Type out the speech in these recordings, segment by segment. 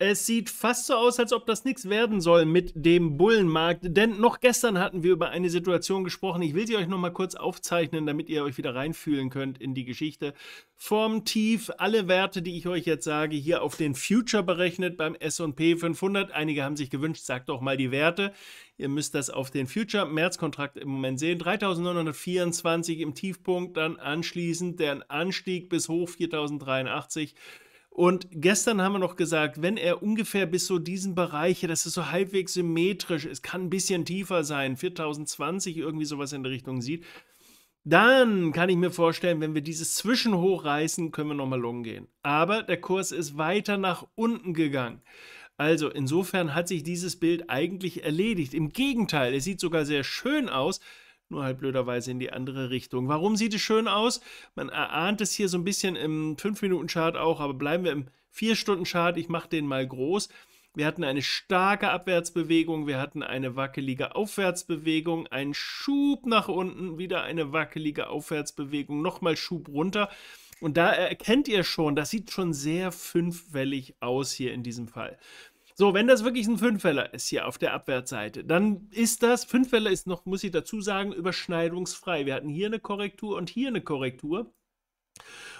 Es sieht fast so aus, als ob das nichts werden soll mit dem Bullenmarkt, denn noch gestern hatten wir über eine Situation gesprochen. Ich will sie euch noch mal kurz aufzeichnen, damit ihr euch wieder reinfühlen könnt in die Geschichte. Vom Tief alle Werte, die ich euch jetzt sage, hier auf den Future berechnet beim S&P 500. Einige haben sich gewünscht, sagt doch mal die Werte. Ihr müsst das auf den Future Märzkontrakt im Moment sehen. 3924 im Tiefpunkt, dann anschließend der Anstieg bis hoch 4083 und gestern haben wir noch gesagt, wenn er ungefähr bis so diesen Bereich, das ist so halbwegs symmetrisch, es kann ein bisschen tiefer sein, 4020, irgendwie sowas in der Richtung sieht, dann kann ich mir vorstellen, wenn wir dieses Zwischenhoch reißen, können wir nochmal long gehen. Aber der Kurs ist weiter nach unten gegangen. Also insofern hat sich dieses Bild eigentlich erledigt. Im Gegenteil, es sieht sogar sehr schön aus, nur halt blöderweise in die andere Richtung. Warum sieht es schön aus? Man erahnt es hier so ein bisschen im 5-Minuten-Chart auch, aber bleiben wir im 4-Stunden-Chart. Ich mache den mal groß. Wir hatten eine starke Abwärtsbewegung, wir hatten eine wackelige Aufwärtsbewegung, einen Schub nach unten, wieder eine wackelige Aufwärtsbewegung, nochmal Schub runter. Und da erkennt ihr schon, das sieht schon sehr fünfwellig aus hier in diesem Fall. So, wenn das wirklich ein Fünfweller ist hier auf der Abwärtsseite, dann ist das, Fünfweller ist noch, muss ich dazu sagen, überschneidungsfrei. Wir hatten hier eine Korrektur und hier eine Korrektur.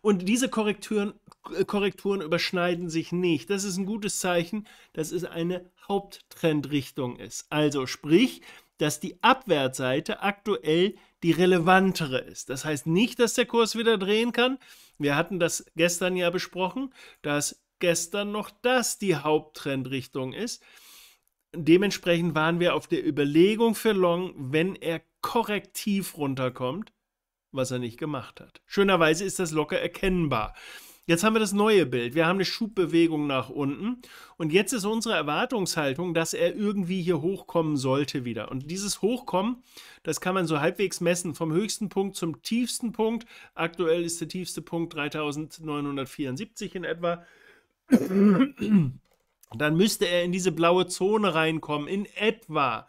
Und diese Korrekturen, äh, Korrekturen überschneiden sich nicht. Das ist ein gutes Zeichen, dass es eine Haupttrendrichtung ist. Also sprich, dass die Abwärtsseite aktuell die relevantere ist. Das heißt nicht, dass der Kurs wieder drehen kann. Wir hatten das gestern ja besprochen, dass gestern noch das die Haupttrendrichtung ist. Dementsprechend waren wir auf der Überlegung für Long, wenn er korrektiv runterkommt, was er nicht gemacht hat. Schönerweise ist das locker erkennbar. Jetzt haben wir das neue Bild. Wir haben eine Schubbewegung nach unten. Und jetzt ist unsere Erwartungshaltung, dass er irgendwie hier hochkommen sollte wieder. Und dieses Hochkommen, das kann man so halbwegs messen, vom höchsten Punkt zum tiefsten Punkt. Aktuell ist der tiefste Punkt 3974 in etwa. Dann müsste er in diese blaue Zone reinkommen, in etwa.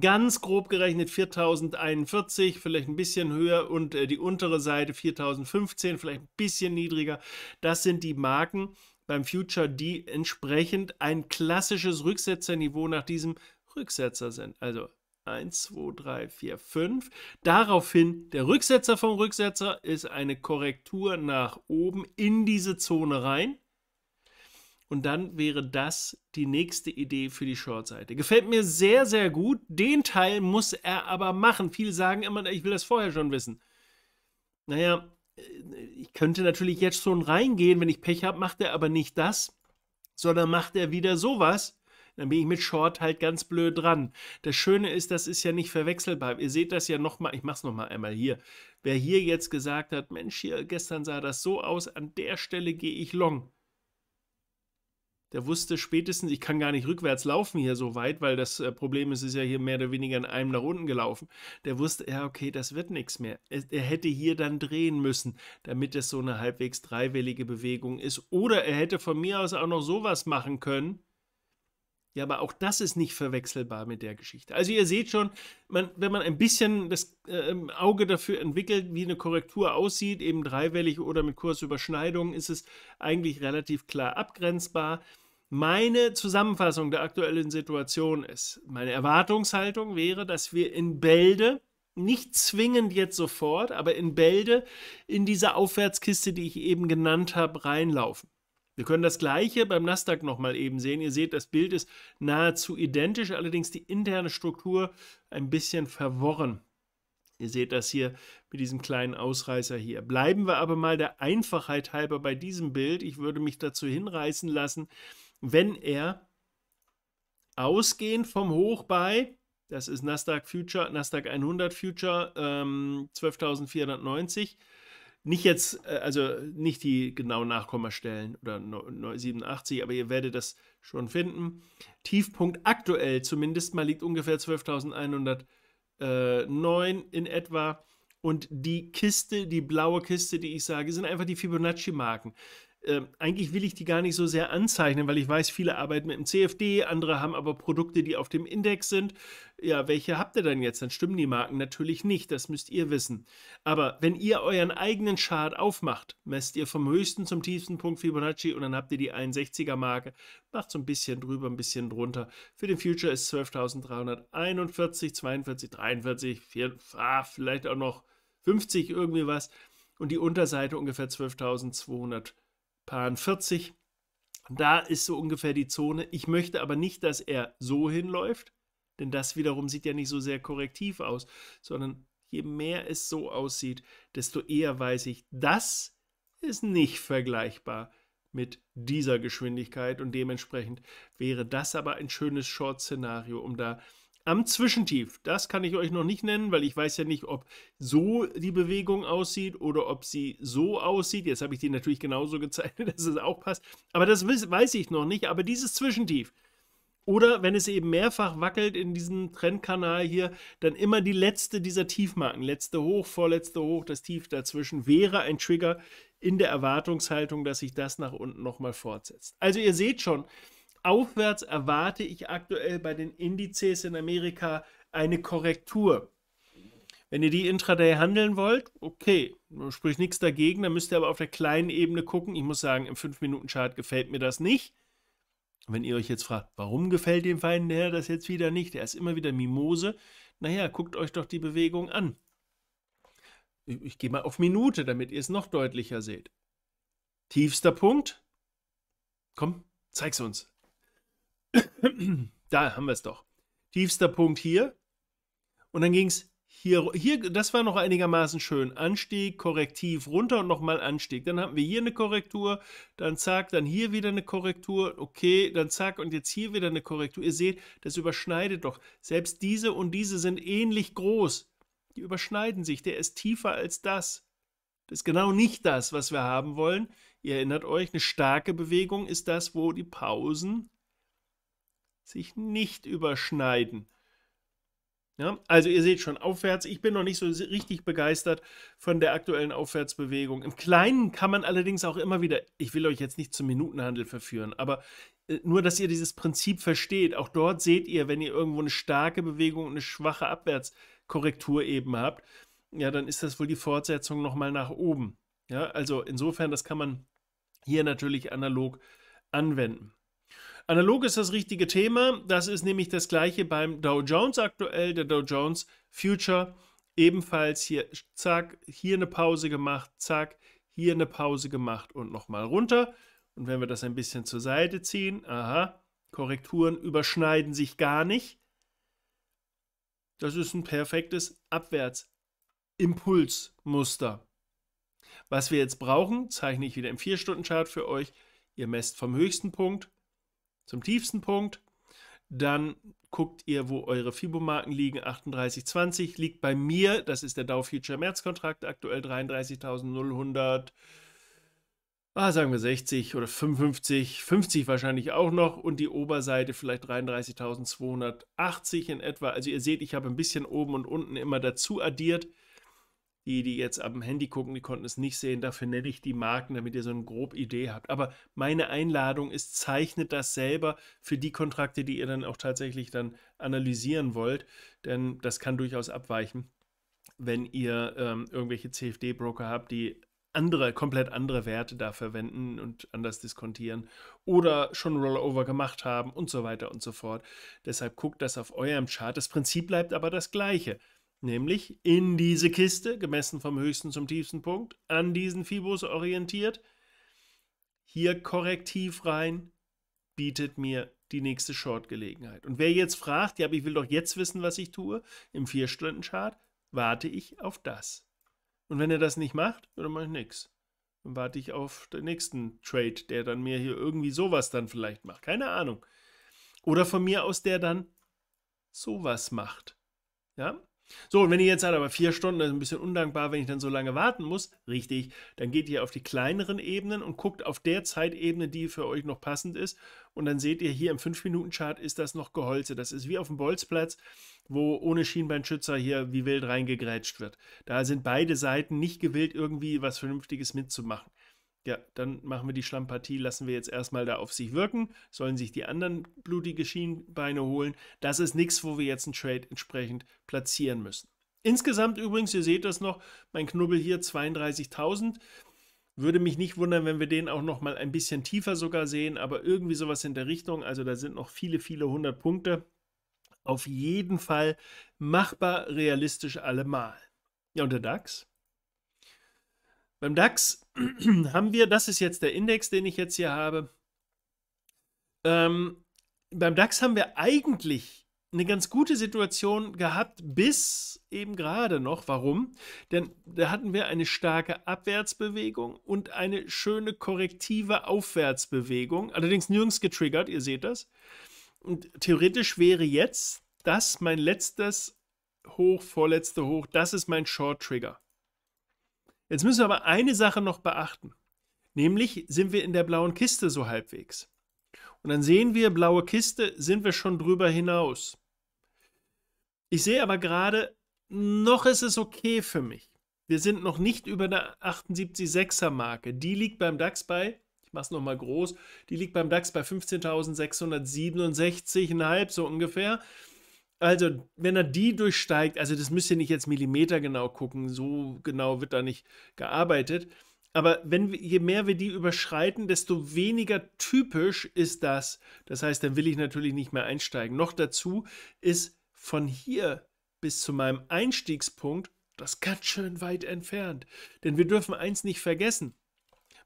Ganz grob gerechnet 4041, vielleicht ein bisschen höher und äh, die untere Seite 4015, vielleicht ein bisschen niedriger. Das sind die Marken beim Future, die entsprechend ein klassisches Rücksetzerniveau nach diesem Rücksetzer sind. Also 1, 2, 3, 4, 5. Daraufhin, der Rücksetzer vom Rücksetzer ist eine Korrektur nach oben in diese Zone rein. Und dann wäre das die nächste Idee für die Shortseite. Gefällt mir sehr, sehr gut. Den Teil muss er aber machen. Viele sagen immer, ich will das vorher schon wissen. Naja, äh, ich könnte natürlich jetzt schon reingehen, wenn ich Pech habe, macht er aber nicht das, sondern macht er wieder sowas. Dann bin ich mit Short halt ganz blöd dran. Das Schöne ist, das ist ja nicht verwechselbar. Ihr seht das ja nochmal, ich mache es nochmal einmal hier. Wer hier jetzt gesagt hat, Mensch, hier gestern sah das so aus, an der Stelle gehe ich long der wusste spätestens, ich kann gar nicht rückwärts laufen hier so weit, weil das äh, Problem ist, ist ja hier mehr oder weniger in einem nach unten gelaufen. Der wusste, ja, okay, das wird nichts mehr. Er hätte hier dann drehen müssen, damit es so eine halbwegs dreiwellige Bewegung ist. Oder er hätte von mir aus auch noch sowas machen können. Ja, aber auch das ist nicht verwechselbar mit der Geschichte. Also ihr seht schon, man, wenn man ein bisschen das äh, Auge dafür entwickelt, wie eine Korrektur aussieht, eben dreiwellig oder mit Kursüberschneidung, ist es eigentlich relativ klar abgrenzbar. Meine Zusammenfassung der aktuellen Situation ist, meine Erwartungshaltung wäre, dass wir in Bälde, nicht zwingend jetzt sofort, aber in Bälde in diese Aufwärtskiste, die ich eben genannt habe, reinlaufen. Wir können das gleiche beim Nasdaq nochmal eben sehen. Ihr seht, das Bild ist nahezu identisch, allerdings die interne Struktur ein bisschen verworren. Ihr seht das hier mit diesem kleinen Ausreißer hier. Bleiben wir aber mal der Einfachheit halber bei diesem Bild. Ich würde mich dazu hinreißen lassen, wenn er ausgehend vom Hoch bei, das ist Nasdaq Future, Nasdaq 100 Future ähm, 12.490, nicht jetzt, äh, also nicht die genauen Nachkommastellen oder 87, aber ihr werdet das schon finden. Tiefpunkt aktuell zumindest mal liegt ungefähr 12.109 in etwa. Und die Kiste, die blaue Kiste, die ich sage, sind einfach die Fibonacci-Marken äh, eigentlich will ich die gar nicht so sehr anzeichnen, weil ich weiß, viele arbeiten mit dem CFD, andere haben aber Produkte, die auf dem Index sind. Ja, welche habt ihr dann jetzt? Dann stimmen die Marken natürlich nicht, das müsst ihr wissen. Aber wenn ihr euren eigenen Chart aufmacht, messt ihr vom höchsten zum tiefsten Punkt Fibonacci und dann habt ihr die 61er Marke, macht so ein bisschen drüber, ein bisschen drunter. Für den Future ist 12.341, 42, 43, 4, ah, vielleicht auch noch 50 irgendwie was und die Unterseite ungefähr 12.240. Da ist so ungefähr die Zone. Ich möchte aber nicht, dass er so hinläuft, denn das wiederum sieht ja nicht so sehr korrektiv aus, sondern je mehr es so aussieht, desto eher weiß ich, das ist nicht vergleichbar mit dieser Geschwindigkeit und dementsprechend wäre das aber ein schönes Short-Szenario, um da am Zwischentief. Das kann ich euch noch nicht nennen, weil ich weiß ja nicht, ob so die Bewegung aussieht oder ob sie so aussieht. Jetzt habe ich die natürlich genauso gezeichnet, dass es auch passt. Aber das weiß ich noch nicht. Aber dieses Zwischentief. Oder wenn es eben mehrfach wackelt in diesem Trendkanal hier, dann immer die letzte dieser Tiefmarken, letzte hoch, vorletzte hoch, das Tief dazwischen, wäre ein Trigger in der Erwartungshaltung, dass sich das nach unten nochmal fortsetzt. Also ihr seht schon, Aufwärts erwarte ich aktuell bei den Indizes in Amerika eine Korrektur. Wenn ihr die Intraday handeln wollt, okay, spricht nichts dagegen, dann müsst ihr aber auf der kleinen Ebene gucken. Ich muss sagen, im 5-Minuten-Chart gefällt mir das nicht. Wenn ihr euch jetzt fragt, warum gefällt dem Feind der das jetzt wieder nicht? Der ist immer wieder Mimose. Naja, guckt euch doch die Bewegung an. Ich, ich gehe mal auf Minute, damit ihr es noch deutlicher seht. Tiefster Punkt. Komm, zeig's uns da haben wir es doch. Tiefster Punkt hier. Und dann ging es hier, hier, das war noch einigermaßen schön. Anstieg, Korrektiv runter und nochmal Anstieg. Dann haben wir hier eine Korrektur, dann zack, dann hier wieder eine Korrektur, okay, dann zack und jetzt hier wieder eine Korrektur. Ihr seht, das überschneidet doch. Selbst diese und diese sind ähnlich groß. Die überschneiden sich. Der ist tiefer als das. Das ist genau nicht das, was wir haben wollen. Ihr erinnert euch, eine starke Bewegung ist das, wo die Pausen sich nicht überschneiden. Ja, also ihr seht schon, aufwärts, ich bin noch nicht so richtig begeistert von der aktuellen Aufwärtsbewegung. Im Kleinen kann man allerdings auch immer wieder, ich will euch jetzt nicht zum Minutenhandel verführen, aber äh, nur, dass ihr dieses Prinzip versteht. Auch dort seht ihr, wenn ihr irgendwo eine starke Bewegung und eine schwache Abwärtskorrektur eben habt, ja, dann ist das wohl die Fortsetzung nochmal nach oben. Ja, also insofern, das kann man hier natürlich analog anwenden. Analog ist das richtige Thema. Das ist nämlich das gleiche beim Dow Jones aktuell. Der Dow Jones Future ebenfalls hier, zack, hier eine Pause gemacht, zack, hier eine Pause gemacht und nochmal runter. Und wenn wir das ein bisschen zur Seite ziehen, aha, Korrekturen überschneiden sich gar nicht. Das ist ein perfektes Abwärtsimpulsmuster. Was wir jetzt brauchen, zeichne ich wieder im 4-Stunden-Chart für euch. Ihr messt vom höchsten Punkt zum tiefsten Punkt. Dann guckt ihr, wo eure Fibomarken liegen. 38,20 liegt bei mir, das ist der Dow Future März-Kontrakt, aktuell 33.0100. Ah, sagen wir 60 oder 55, 50 wahrscheinlich auch noch und die Oberseite vielleicht 33.280 in etwa. Also ihr seht, ich habe ein bisschen oben und unten immer dazu addiert. Die, die jetzt am Handy gucken, die konnten es nicht sehen. Dafür nenne ich die Marken, damit ihr so eine grobe Idee habt. Aber meine Einladung ist, zeichnet das selber für die Kontrakte, die ihr dann auch tatsächlich dann analysieren wollt. Denn das kann durchaus abweichen, wenn ihr ähm, irgendwelche CFD-Broker habt, die andere, komplett andere Werte da verwenden und anders diskontieren oder schon Rollover gemacht haben und so weiter und so fort. Deshalb guckt das auf eurem Chart. Das Prinzip bleibt aber das gleiche nämlich in diese Kiste, gemessen vom höchsten zum tiefsten Punkt, an diesen Fibos orientiert. Hier korrektiv rein, bietet mir die nächste Short-Gelegenheit. Und wer jetzt fragt, ja, aber ich will doch jetzt wissen, was ich tue, im 4-Stunden-Chart, warte ich auf das. Und wenn er das nicht macht, dann mache ich nichts. Dann warte ich auf den nächsten Trade, der dann mir hier irgendwie sowas dann vielleicht macht. Keine Ahnung. Oder von mir aus, der dann sowas macht. Ja, so, und wenn ihr jetzt sagt, aber vier Stunden, das ist ein bisschen undankbar, wenn ich dann so lange warten muss, richtig, dann geht ihr auf die kleineren Ebenen und guckt auf der Zeitebene, die für euch noch passend ist. Und dann seht ihr hier im 5-Minuten-Chart ist das noch Geholze. Das ist wie auf dem Bolzplatz, wo ohne Schienbeinschützer hier wie wild reingegrätscht wird. Da sind beide Seiten nicht gewillt, irgendwie was Vernünftiges mitzumachen. Ja, dann machen wir die Schlammpathie, lassen wir jetzt erstmal da auf sich wirken, sollen sich die anderen blutige Schienbeine holen. Das ist nichts, wo wir jetzt einen Trade entsprechend platzieren müssen. Insgesamt übrigens, ihr seht das noch, mein Knubbel hier 32.000. Würde mich nicht wundern, wenn wir den auch noch mal ein bisschen tiefer sogar sehen, aber irgendwie sowas in der Richtung. Also da sind noch viele, viele hundert Punkte. Auf jeden Fall machbar, realistisch allemal. Ja, und der DAX? Beim DAX haben wir, das ist jetzt der Index, den ich jetzt hier habe. Ähm, beim DAX haben wir eigentlich eine ganz gute Situation gehabt, bis eben gerade noch. Warum? Denn da hatten wir eine starke Abwärtsbewegung und eine schöne korrektive Aufwärtsbewegung, allerdings nirgends getriggert, ihr seht das. Und theoretisch wäre jetzt das mein letztes Hoch, vorletzte Hoch, das ist mein Short Trigger. Jetzt müssen wir aber eine Sache noch beachten. Nämlich sind wir in der blauen Kiste so halbwegs. Und dann sehen wir, blaue Kiste, sind wir schon drüber hinaus. Ich sehe aber gerade, noch ist es okay für mich. Wir sind noch nicht über der 78,6er Marke. Die liegt beim DAX bei, ich mache es nochmal groß, die liegt beim DAX bei 15.667,5 so ungefähr. Also, wenn er die durchsteigt, also das müsst ihr nicht jetzt Millimeter genau gucken, so genau wird da nicht gearbeitet. Aber wenn wir, je mehr wir die überschreiten, desto weniger typisch ist das. Das heißt, dann will ich natürlich nicht mehr einsteigen. Noch dazu ist von hier bis zu meinem Einstiegspunkt das ganz schön weit entfernt. Denn wir dürfen eins nicht vergessen.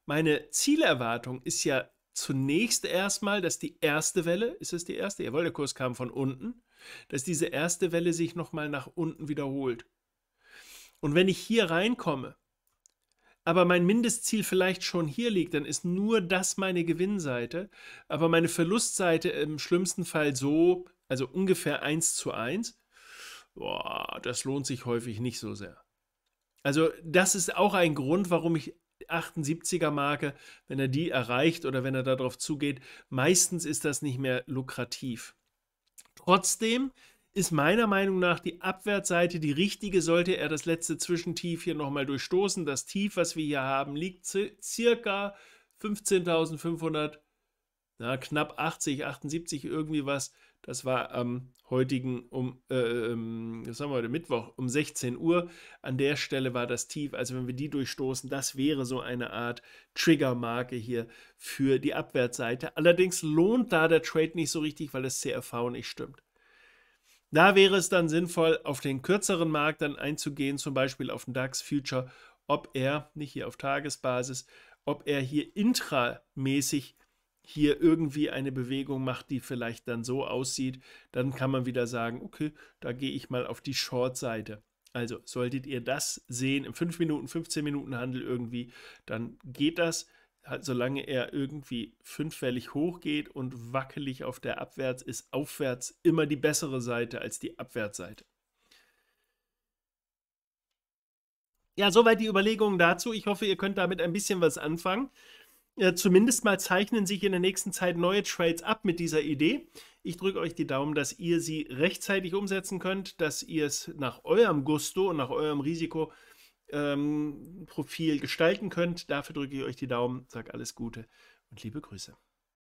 Meine Zielerwartung ist ja zunächst erstmal, dass die erste Welle, ist es die erste? Jawohl, der Kurs kam von unten dass diese erste Welle sich nochmal nach unten wiederholt. Und wenn ich hier reinkomme, aber mein Mindestziel vielleicht schon hier liegt, dann ist nur das meine Gewinnseite, aber meine Verlustseite im schlimmsten Fall so, also ungefähr 1 zu 1, boah, das lohnt sich häufig nicht so sehr. Also das ist auch ein Grund, warum ich 78er Marke, wenn er die erreicht oder wenn er darauf zugeht, meistens ist das nicht mehr lukrativ. Trotzdem ist meiner Meinung nach die Abwärtsseite die richtige, sollte er das letzte Zwischentief hier nochmal durchstoßen. Das Tief, was wir hier haben, liegt circa 15.500, na, knapp 80, 78 irgendwie was. Das war am heutigen um, äh, ähm, was haben wir heute, Mittwoch um 16 Uhr. An der Stelle war das Tief. Also wenn wir die durchstoßen, das wäre so eine Art Triggermarke hier für die Abwärtsseite. Allerdings lohnt da der Trade nicht so richtig, weil das CRV nicht stimmt. Da wäre es dann sinnvoll, auf den kürzeren Markt dann einzugehen, zum Beispiel auf den DAX Future, ob er, nicht hier auf Tagesbasis, ob er hier intramäßig hier irgendwie eine Bewegung macht, die vielleicht dann so aussieht, dann kann man wieder sagen, okay, da gehe ich mal auf die Short-Seite. Also solltet ihr das sehen im 5 Minuten, 15 Minuten Handel irgendwie, dann geht das, solange er irgendwie fünffällig hochgeht und wackelig auf der Abwärts ist, aufwärts immer die bessere Seite als die Abwärtsseite. Ja, soweit die Überlegungen dazu. Ich hoffe, ihr könnt damit ein bisschen was anfangen. Ja, zumindest mal zeichnen sich in der nächsten Zeit neue Trades ab mit dieser Idee. Ich drücke euch die Daumen, dass ihr sie rechtzeitig umsetzen könnt, dass ihr es nach eurem Gusto und nach eurem Risikoprofil ähm, gestalten könnt. Dafür drücke ich euch die Daumen, sage alles Gute und liebe Grüße.